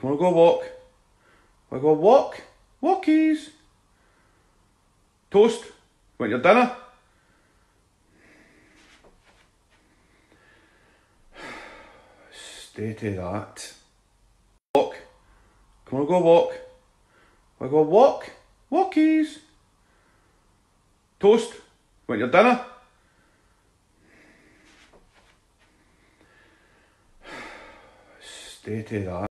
Come on, go walk. I go walk. Walkies. Toast. Want your dinner? Stay to that. Walk. Come on, go walk. I go walk. Walkies. Toast. Want your dinner? Stay to that.